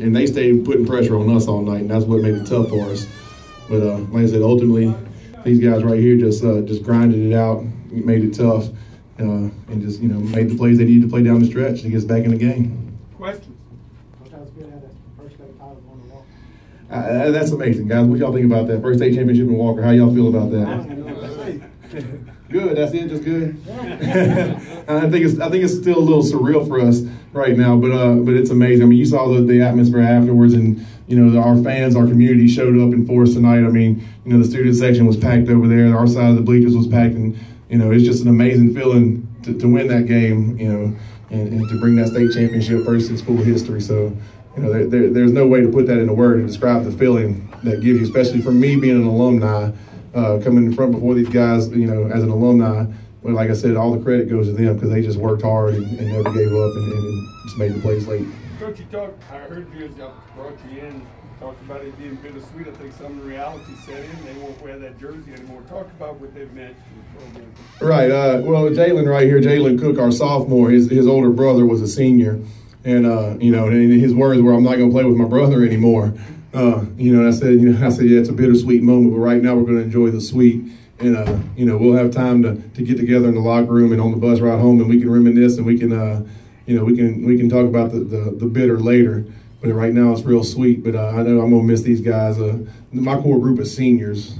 And they stayed putting pressure on us all night, and that's what made it tough for us. But uh, like I said, ultimately, these guys right here just uh, just grinded it out, made it tough, uh, and just you know made the plays they needed to play down the stretch to get us back in the game. Questions? Uh, that's amazing, guys. What y'all think about that first state championship in Walker? How y'all feel about that? Good. That's it. Just good. I think it's I think it's still a little surreal for us right now, but uh, but it's amazing. I mean, you saw the, the atmosphere afterwards, and you know the, our fans, our community showed up in force tonight. I mean, you know the student section was packed over there. Our side of the bleachers was packed, and you know it's just an amazing feeling to, to win that game. You know, and, and to bring that state championship first in school history. So. You know, there, there, there's no way to put that in a word and describe the feeling that gives you, especially for me being an alumni uh, coming in front before these guys, you know, as an alumni. But like I said, all the credit goes to them because they just worked hard and, and never gave up and, and, just made the plays late. Coach, you talked, I heard you as I brought you in, talked about it being bittersweet. I think some reality set in. They won't wear that jersey anymore. Talk about what they've meant to the program. Right. Uh, well, Jalen right here, Jalen Cook, our sophomore, his, his older brother was a senior. And, uh, you know, and his words were, I'm not going to play with my brother anymore. Uh, you know, and I said, you know, I said, yeah, it's a bittersweet moment, but right now we're going to enjoy the sweet. And, uh, you know, we'll have time to, to get together in the locker room and on the bus ride home and we can reminisce and we can, uh, you know, we can we can talk about the, the, the bitter later. But right now it's real sweet. But uh, I know I'm going to miss these guys. Uh, my core group of seniors,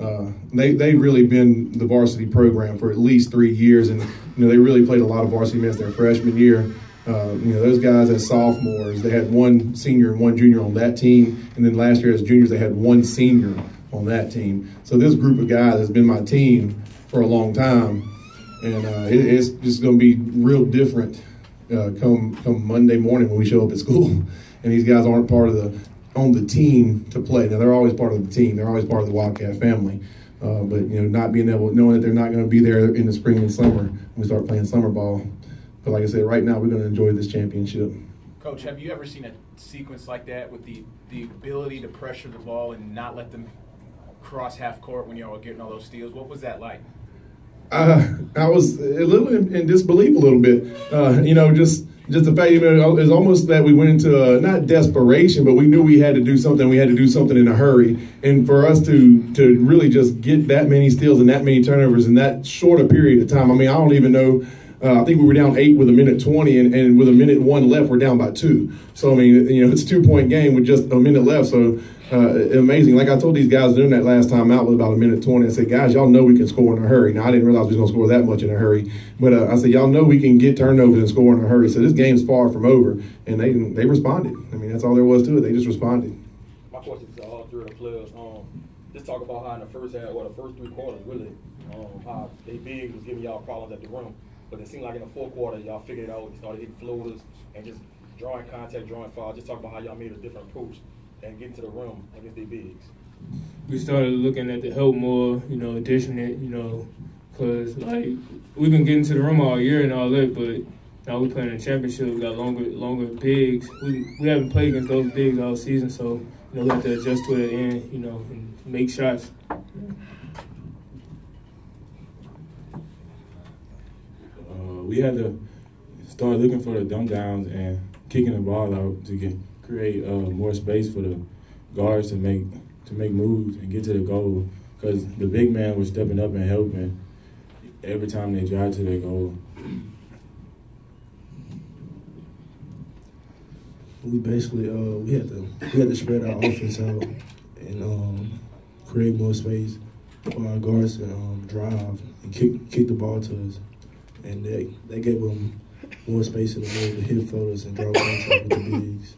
uh, they, they've really been the varsity program for at least three years. And, you know, they really played a lot of varsity minutes their freshman year. Uh, you know, those guys as sophomores, they had one senior and one junior on that team. And then last year as juniors, they had one senior on that team. So this group of guys has been my team for a long time. And uh, it, it's just going to be real different uh, come come Monday morning when we show up at school. And these guys aren't part of the on the team to play. Now they're always part of the team. They're always part of the Wildcat family. Uh, but you know, not being able, knowing that they're not going to be there in the spring and summer when we start playing summer ball, but like I said, right now we're going to enjoy this championship. Coach, have you ever seen a sequence like that with the, the ability to pressure the ball and not let them cross half court when you're getting all those steals? What was that like? Uh, I was a little in, in disbelief, a little bit. Uh, you know, just just the fact, you know, it's almost that we went into not desperation, but we knew we had to do something. We had to do something in a hurry, and for us to to really just get that many steals and that many turnovers in that short a period of time. I mean, I don't even know uh, I think we were down eight with a minute 20, and, and with a minute one left, we're down by two. So, I mean, you know, it's a two point game with just a minute left. So, uh, amazing. Like I told these guys doing that last time out with about a minute 20, I said, guys, y'all know we can score in a hurry. Now, I didn't realize we was going to score that much in a hurry. But uh, I said, y'all know we can get turnovers and score in a hurry. So, this game's far from over. And they they responded. I mean, that's all there was to it. They just responded. My question is all three the players. Um, just talk about how in the first half, or the first three quarters, really, um, how they big was giving y'all problems at the rim. But it seemed like in the fourth quarter, y'all figured it out. You started hitting floaters and just drawing contact, drawing foul. Just talk about how y'all made a different approach and getting to the rim against the bigs. We started looking at the help more, you know, dishing it, you know, because like we've been getting to the rim all year and all that, but now we're playing in championship. We got longer, longer bigs. We we haven't played against those bigs all season, so you know we have to adjust to it and you know and make shots. We had to start looking for the dump downs and kicking the ball out to get create uh, more space for the guards to make to make moves and get to the goal. Because the big man was stepping up and helping every time they drive to their goal. We basically uh, we had to we had to spread our offense out and um, create more space for our guards to um, drive and kick kick the ball to us and they they gave them more space in the middle to hit floaters and draw contact with the bigs.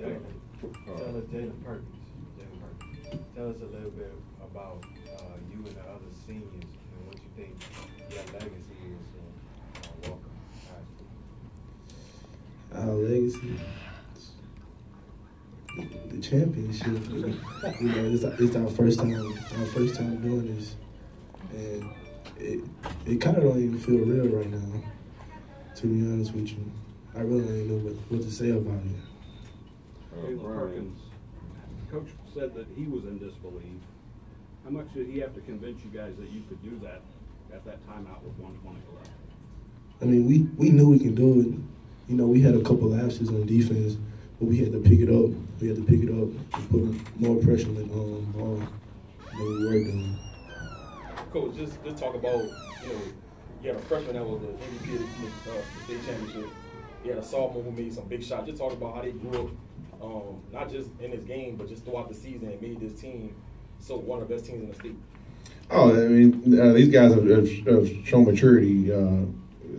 Tell us, Jalen Perkins. Jalen Perkins. Tell us a little bit about uh, you and the other seniors and what you think your legacy is in uh, Walker High School. Our legacy. The championship, you know, it's, it's our first time, our first time doing this, and it it kind of don't even feel real right now. To be honest with you, I really don't know what, what to say about it. Hey, Perkins, Coach said that he was in disbelief. How much did he have to convince you guys that you could do that at that timeout with 120 left? I mean, we, we knew we can do it. You know, we had a couple lapses on defense, but we had to pick it up. We had to pick it up and put more pressure on the um, ball than we were doing. Coach, just just talk about you know you had a freshman that was the MVP of the, uh, state championship. You had a sophomore who made some big shots. Just talk about how they grew up, um, not just in this game, but just throughout the season and made this team so one of the best teams in the state. Oh, I mean, uh, these guys have, have, have shown maturity uh,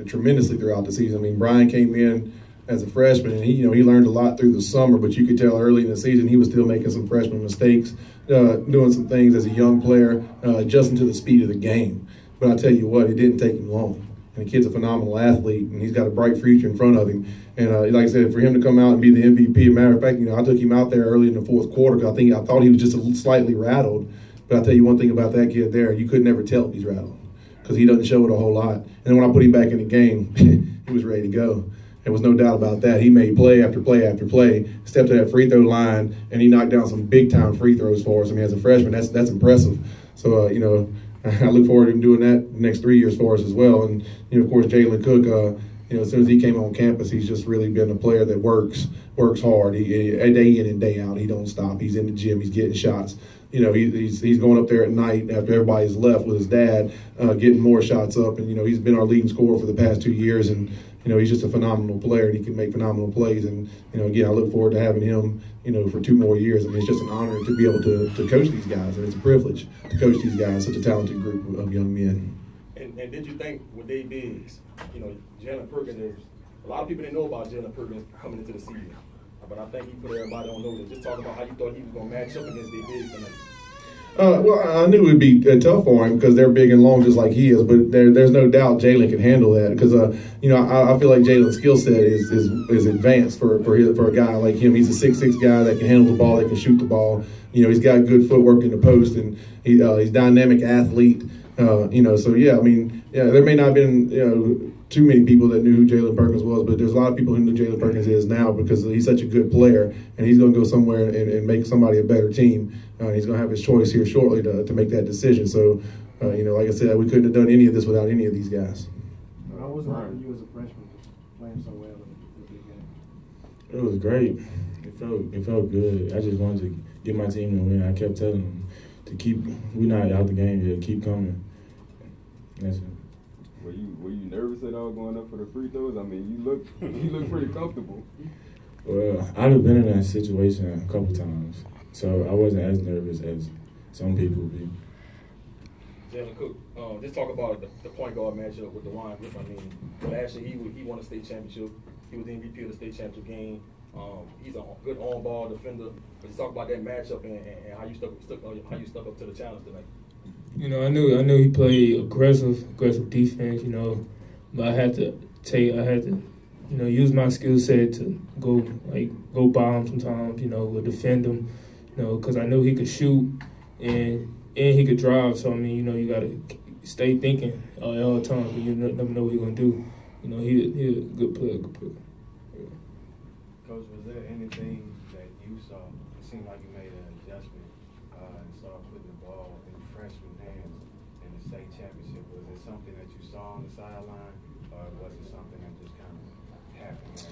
tremendously throughout the season. I mean, Brian came in as a freshman, and he, you know, he learned a lot through the summer. But you could tell early in the season he was still making some freshman mistakes, uh, doing some things as a young player, uh, adjusting to the speed of the game. But I tell you what, it didn't take him long. And the kid's a phenomenal athlete, and he's got a bright future in front of him. And uh, like I said, for him to come out and be the MVP, matter of fact, you know, I took him out there early in the fourth quarter because I think I thought he was just a little slightly rattled. But I'll tell you one thing about that kid there, you could never tell if he's rattled because he doesn't show it a whole lot. And then when I put him back in the game, he was ready to go. There was no doubt about that. He made play after play after play, stepped to that free throw line, and he knocked down some big time free throws for us. I mean, as a freshman, that's that's impressive. So, uh, you know, I look forward to him doing that next three years for us as well. And, you know, of course, Jalen Cook, uh, you know, as soon as he came on campus, he's just really been a player that works works hard. He, he day in and day out, he don't stop. He's in the gym, he's getting shots you know, he, he's he's going up there at night after everybody's left with his dad, uh, getting more shots up, and you know he's been our leading scorer for the past two years, and you know he's just a phenomenal player, and he can make phenomenal plays, and you know again I look forward to having him, you know, for two more years. I mean it's just an honor to be able to, to coach these guys, and it's a privilege to coach these guys, such a talented group of young men. And, and did you think with they bigs, you know, Jalen Perkins a lot of people didn't know about Jalen Perkins coming into the season. But I think he put everybody on notice. Just talk about how you thought he was going to match up against the bigs tonight. Uh, well, I knew it would be uh, tough for him because they're big and long just like he is. But there, there's no doubt Jalen can handle that because, uh, you know, I, I feel like Jalen's skill set is, is is advanced for for, his, for a guy like him. He's a six six guy that can handle the ball, that can shoot the ball. You know, he's got good footwork in the post, and he, uh, he's dynamic athlete. Uh, you know, so yeah, I mean, yeah, there may not have been you know too many people that knew who Jalen Perkins was, but there's a lot of people who knew Jalen Perkins is now because he's such a good player, and he's going to go somewhere and, and, make somebody a better team. Uh, he's going to have his choice here shortly to, to make that decision. So, uh, you know, like I said, we couldn't have done any of this without any of these guys. I wasn't right. you as a freshman playing so well in the big game. It was great. It felt it felt good. I just wanted to get my team to win. I kept telling them to keep. We're not out the game yet. Keep coming. That's it. Were you were you nervous at all going up for the free throws? I mean, you look you look pretty comfortable. Well, I've been in that situation a couple times, so I wasn't as nervous as some people would be. Jalen Cook, um, just talk about the, the, point guard matchup with DeJuan Griffin. I mean, last year he he won a state championship. He was the MVP of the state championship game. Um, he's a good on-ball defender. But just talk about that matchup and, and, and how you stuck, stuck how you stuck up to the challenge tonight. You know, I knew I knew he played aggressive, aggressive defense. You know, but I had to take, I had to, you know, use my skill set to go like go by him sometimes. You know, or defend him. You know, because I knew he could shoot and and he could drive. So I mean, you know, you gotta stay thinking all the time because you never know what he's gonna do. You know, he he a good player, good player. Coach, was there anything that you saw? It seemed like you Was it something that you saw on the sideline, or was it something that just kind of happened?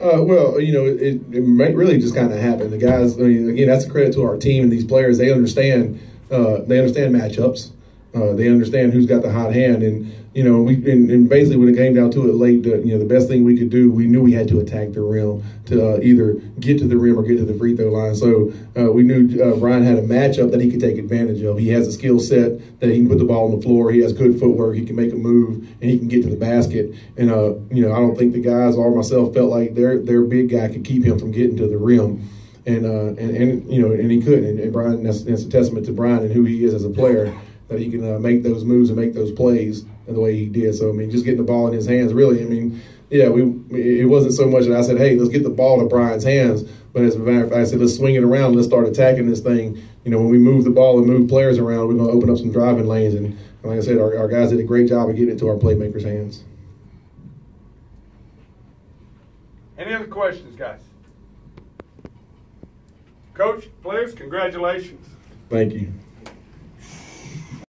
Uh, well, you know, it, it really just kind of happened. The guys, I mean, again, that's a credit to our team and these players. They understand, uh, they understand matchups. Uh, they understand who's got the hot hand, and you know, we and, and, basically when it came down to it late, the, you know, the best thing we could do, we knew we had to attack the rim to uh, either get to the rim or get to the free throw line. So uh, we knew uh, Brian had a matchup that he could take advantage of. He has a skill set that he can put the ball on the floor. He has good footwork. He can make a move and he can get to the basket. And uh, you know, I don't think the guys or myself felt like their their big guy could keep him from getting to the rim. And, uh, and and you know and he could and, and Brian that's, that's a testament to Brian and who he is as a player that he can uh, make those moves and make those plays in the way he did. So I mean, just getting the ball in his hands, really. I mean, yeah, we it wasn't so much that I said, hey, let's get the ball to Brian's hands, but as a matter of fact, I said, let's swing it around, let's start attacking this thing. You know, when we move the ball and move players around, we're going to open up some driving lanes. And, and like I said, our, our guys did a great job of getting it to our playmakers' hands. Any other questions, guys? Coach, players, congratulations. Thank you.